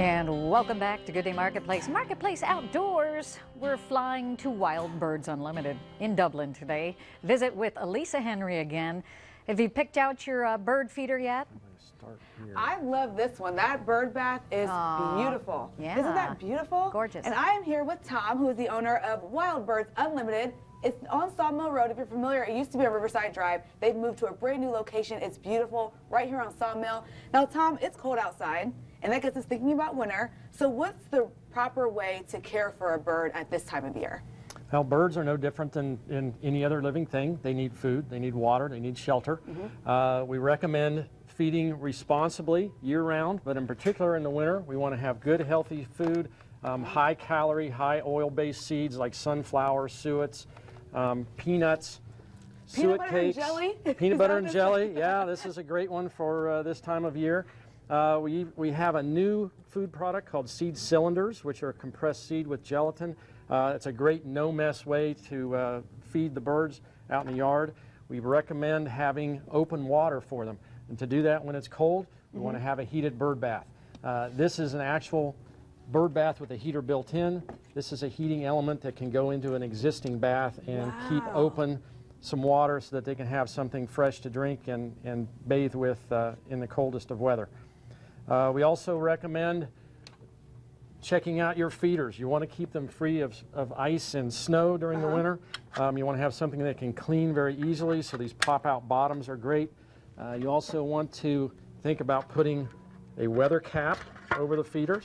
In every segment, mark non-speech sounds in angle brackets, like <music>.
And welcome back to Good Day Marketplace. Marketplace Outdoors. We're flying to Wild Birds Unlimited in Dublin today. Visit with Elisa Henry again. Have you picked out your uh, bird feeder yet? I love this one. That bird bath is Aw, beautiful. yeah. Isn't that beautiful? Gorgeous. And I am here with Tom, who is the owner of Wild Birds Unlimited. It's on Sawmill Road. If you're familiar, it used to be on Riverside Drive. They've moved to a brand new location. It's beautiful right here on Sawmill. Now, Tom, it's cold outside, and that gets us thinking about winter. So, what's the proper way to care for a bird at this time of year? Well, birds are no different than in any other living thing. They need food, they need water, they need shelter. Uh, we recommend feeding responsibly year round, but in particular in the winter, we want to have good, healthy food, um, high calorie, high oil based seeds like sunflower, suets, um, peanuts. Peanut suet butter and cakes, jelly? <laughs> Peanut butter and jelly. Yeah, this is a great one for uh, this time of year. Uh, we, we have a new food product called seed cylinders, which are compressed seed with gelatin. Uh, it's a great no mess way to uh, feed the birds out in the yard. We recommend having open water for them. And to do that when it's cold, we want to have a heated bird bath. Uh, this is an actual bird bath with a heater built in. This is a heating element that can go into an existing bath and keep open some water so that they can have something fresh to drink and, and bathe with uh, in the coldest of weather. Uh, we also recommend checking out your feeders. You want to keep them free of, of ice and snow during the winter. Um, you want to have something that can clean very easily, so these pop out bottoms are great. Uh, you also want to think about putting a weather cap over the feeders,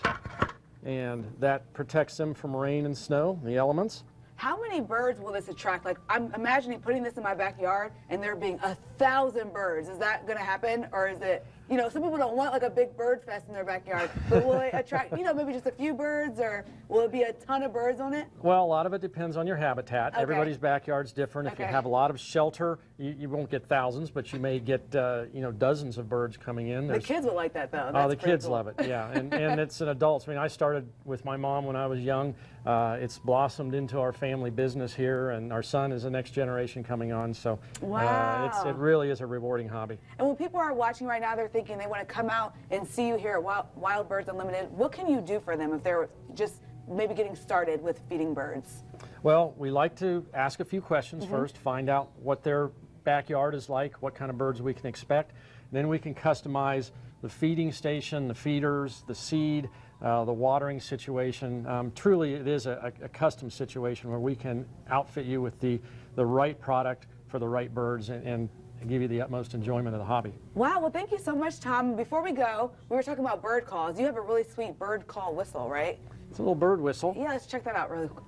and that protects them from rain and snow, the elements. How many birds will this attract? Like, I'm imagining putting this in my backyard and there being a thousand birds. Is that going to happen? Or is it, you know, some people don't want like a big bird fest in their backyard, but will it attract, you know, maybe just a few birds or will it be a ton of birds on it? Well, a lot of it depends on your habitat. Okay. Everybody's backyard's different. If you have a lot of shelter, you, you won't get thousands, but you may get uh, you know dozens of birds coming in. The kids will like that though. Oh, the kids cool. love it, yeah, and, and <laughs> it's an adults. I mean, I started with my mom when I was young. Uh, it's blossomed into our family business here, and our son is the next generation coming on. So, uh, it's, Wow. it really is a rewarding hobby. And when people are watching right now, they're thinking they want to come out and see you here at Wild, Wild Birds Unlimited. What can you do for them if they're just maybe getting started with feeding birds? Well, we like to ask a few questions first, find out what their backyard is like, what kind of birds we can expect. Then we can customize the feeding station, the feeders, the seed, uh, the watering situation. Um, truly, it is a, a, a custom situation where we can outfit you with the, the right product for the right birds and, and give you the utmost enjoyment of the hobby. Wow, well, thank you so much, Tom. Before we go, we were talking about bird calls. You have a really sweet bird call whistle, right? It's a little bird whistle. Yeah, let's check that out really quick.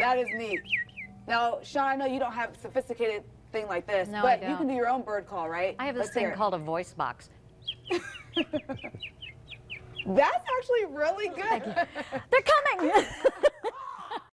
That is neat. Now, Sean, I know you don't have a sophisticated thing like this, No, but you can do your own bird call, right? I have this Let's thing called a voice box. <laughs> That's actually really good. They're coming! <laughs>